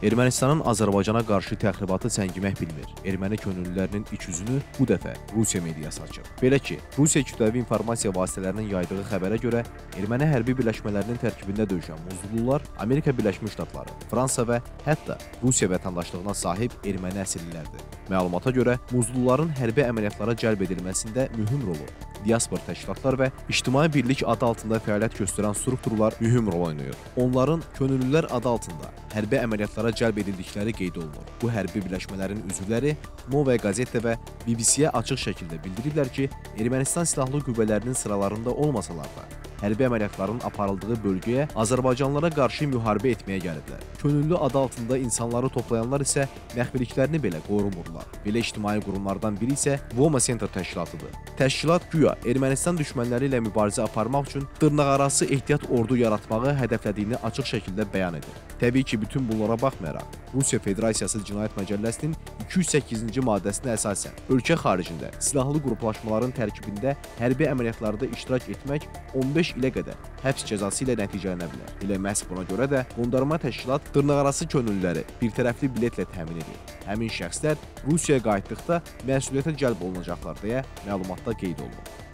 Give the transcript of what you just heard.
Ermənistanın Azərbaycana qarşı təxribatı səngimək bilmir. Erməni könüllülərinin iç üzünü bu dəfə Rusiya mediası açıb. Belə ki, Rusiya kütləvi informasiya vasitələrinin yaydığı xəbərə görə erməni hərbi birləşmələrinin tərkibində döyüşən muzlulular Amerika Birləşmiş Ştatları, Fransa və hətta Rusiya vətəndaşlığına sahib erməni əsillilərdir. Məlumata görə muzluluların hərbi əməliyyatlara cəlb edilməsində mühüm rolu diaspor təşkilatlar və ictimai birlik adı altında fəaliyyət göstərən strukturlar mühüm rol oynayır. Onların könüllülər adı altında hərbi əməliyyatlara cəlb edildikləri qeyd olunur. Bu hərbi birləşmələrin üzvləri Novaya Gazeta və BBC-yə açıq şəkildə bildiriblər ki, Ermənistan silahlı qüvvələrinin sıralarında olmasalar da, hərbi əməliyyatların aparıldığı bölgəyə Azərbaycanlılara qarşı müharibə etməyə gəliblər. Könüllü adı altında insanları toplayanlar isə məxfiliklərini belə qorumurlar. Belə ictimai qurumlardan biri isə Voma Center təşkilatıdır. Təşkilat güya Ermənistan düşmənləri ilə mübarizə aparmaq üçün dırnaqarası ehtiyat ordu yaratmağı hədəflədiyini açıq şəkildə bəyan edir. Təbii ki, bütün bunlara baxmayaraq, Rusiya Federasiyası Cinayət Məcəlləsinin 208-ci maddəsinə əsasən ölkə xaricində silahlı qruplaşmaların tərkibində hərbi əməliyyatlarda iştirak etmək 15 ilə qədər həbs cəzası ilə nəticələnə bilər. Elə məhz buna görə də qondarma təşkilat dırnaqarası könüllüləri birtərəfli biletlə təmin edir. Həmin şəxslər Rusiyaya qayıtdıqda məsuliyyətə cəlb olunacaqlar deyə məlumatda qeyd olunub.